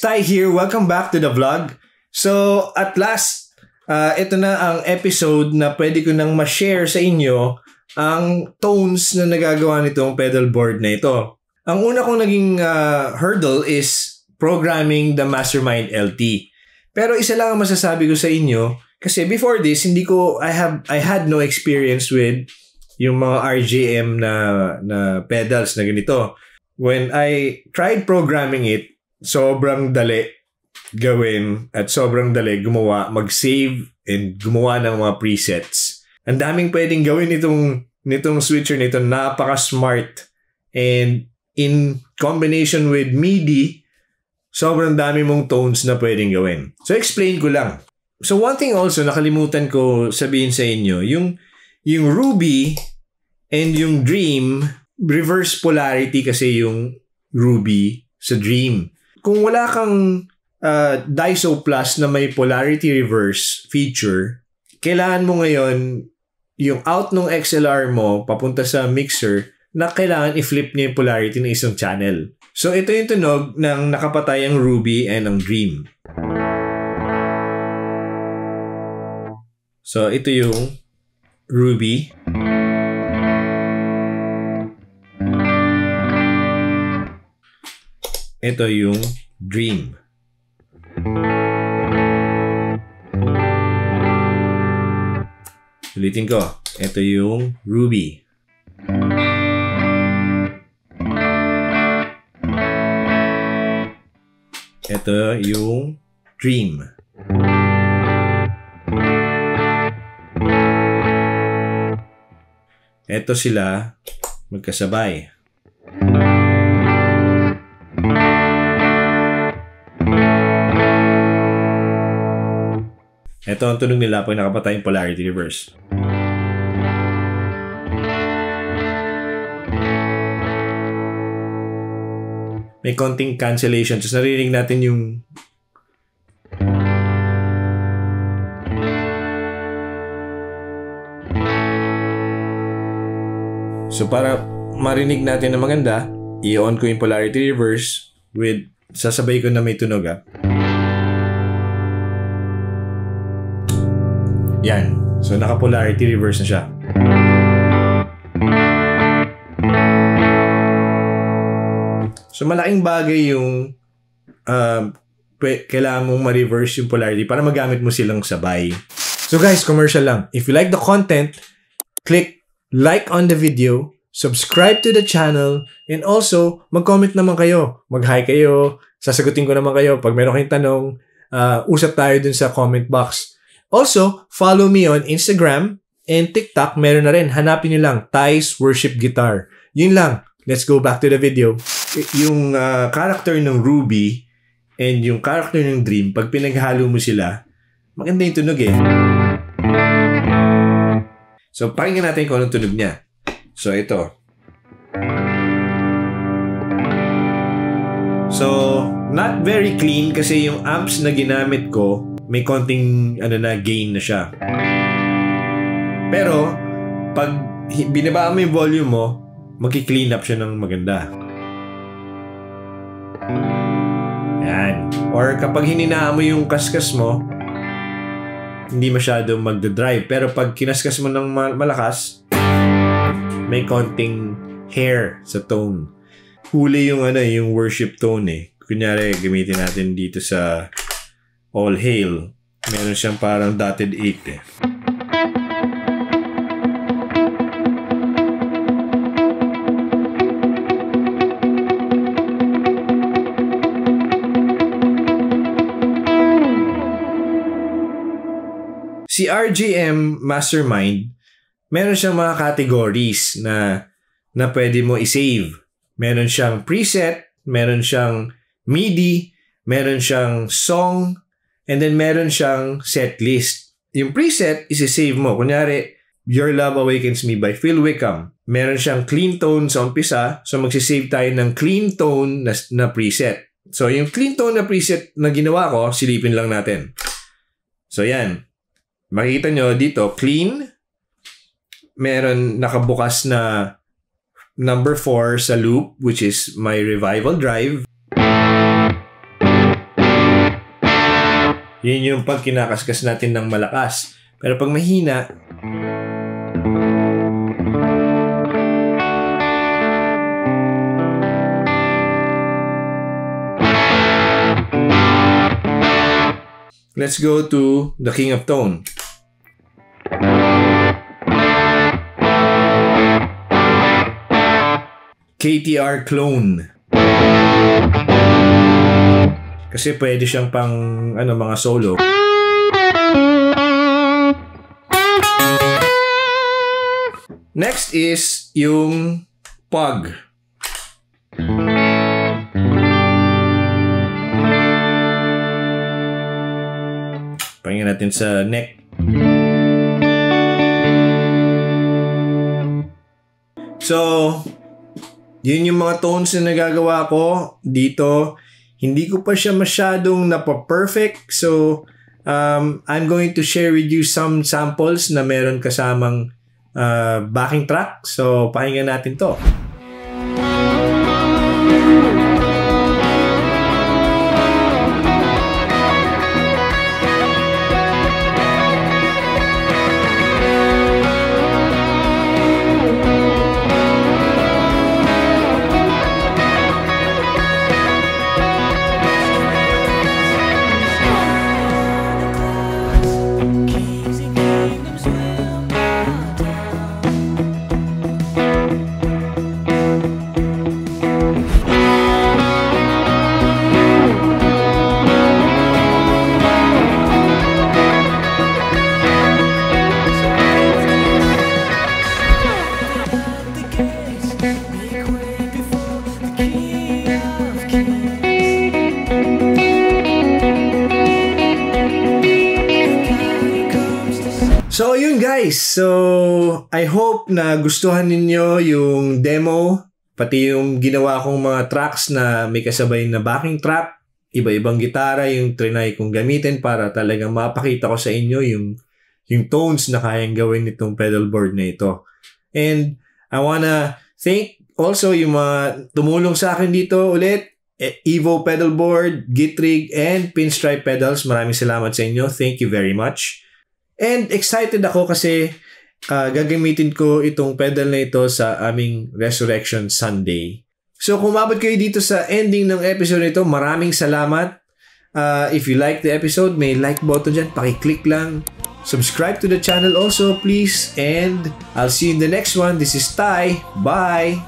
Ty here. Welcome back to the vlog. So, at last, uh, ito na ang episode na pwede ko nang ma-share sa inyo ang tones na nagagawa nitong pedal board na ito. Ang una kong naging uh, hurdle is programming the Mastermind LT. Pero isa lang ang masasabi ko sa inyo kasi before this hindi ko I have I had no experience with yung mga RJM na na pedals na ganito. When I tried programming it, sobrang dali gawin at sobrang dali gumawa, mag-save and gumawa ng mga presets. Ang daming pwedeng gawin nitong nitong switcher nito, napaka-smart. And in combination with MIDI, sobrang dami mong tones na pwedeng gawin. So explain ko lang. So one thing also nakalimutan ko sabihin sa inyo, yung yung Ruby and yung Dream reverse polarity kasi yung Ruby sa Dream kung wala kang uh, Daiso Plus na may polarity reverse feature, kailangan mo ngayon yung out ng XLR mo papunta sa mixer na kailangan i-flip niya yung polarity ng isang channel. So ito yung tunog ng nakapatayang Ruby and ang Dream. So ito yung Ruby. Ito yung dream. Ulitin ko. Ito yung ruby. Ito yung dream. Ito sila magkasabay. Ito ang tunog nila pag nakapatay yung polarity reverse. May konting cancellation. Tapos narinig natin yung So para marinig natin na maganda, i-on ko yung polarity reverse with sasabay ko na may tunog ah. Yan. So, naka-polarity reverse na siya. So, malaking bagay yung uh, kailangan mong ma-reverse yung polarity para magamit mo silang sabay. So guys, commercial lang. If you like the content, click like on the video, subscribe to the channel, and also mag-comment naman kayo. Mag-hi kayo, sasagutin ko naman kayo. Pag meron kayong tanong, uh, usap tayo dun sa comment box. Also, follow me on Instagram and TikTok. Meron na rin. Hanapin nyo lang, Thais Worship Guitar. Yun lang. Let's go back to the video. Yung uh, character ng Ruby and yung character ng Dream, pag pinaghalo mo sila, maganda yung tunog eh. So, pakinggan natin kung anong tunog niya. So, ito. So, not very clean kasi yung amps na ginamit ko may konting ano na gain na siya. Pero pag binabaan mo yung volume mo, magki-clean up siya ng maganda. Yan. Or kapag hininaan mo yung kaskas mo, hindi masyado magda-drive. Pero pag kinaskas mo ng malakas, may konting hair sa tone. Huli yung ano, yung worship tone eh. Kunyari, gamitin natin dito sa All Hail. Meron siyang parang dotted 8 eh. Si RGM Mastermind, meron siyang mga categories na na pwede mo i-save. Meron siyang preset, meron siyang MIDI, meron siyang song, And then meron siyang set list. Yung preset, isi-save mo. Kunyari, Your Love Awakens Me by Phil Wickham. Meron siyang clean tone sa umpisa. So magsisave tayo ng clean tone na, na preset. So yung clean tone na preset na ginawa ko, silipin lang natin. So yan. Makikita nyo dito, clean. Meron nakabukas na number 4 sa loop, which is my revival drive. Yun yung pag kinakaskas natin ng malakas. Pero pag mahina, Let's go to the King of Tone. KTR clone. Kasi pwede siyang pang ano mga solo. Next is yung pug. Pakinggan natin sa neck. So, yun yung mga tones na nagagawa ko dito. Hindi ko pa siya masyadong napa-perfect. So, um, I'm going to share with you some samples na meron kasamang uh, backing track. So, pakinggan natin to. Guys. So, I hope na gustuhan ninyo yung demo, pati yung ginawa kong mga tracks na may kasabay na backing track, iba-ibang gitara yung trinay kong gamitin para talagang mapakita ko sa inyo yung yung tones na kayang gawin nitong pedal board na ito. And I wanna thank also yung mga tumulong sa akin dito ulit. eh, Evo pedal board, Gitrig, and Pinstripe pedals. Maraming salamat sa inyo. Thank you very much. And excited ako kasi ah, gagamitin ko itong pedal na ito sa aming Resurrection Sunday. So kung mabot kayo dito sa ending ng episode nito, maraming salamat. Ah, if you like the episode, may like button dyan. Pakiclick lang. Subscribe to the channel also, please. And I'll see you in the next one. This is Ty. Bye!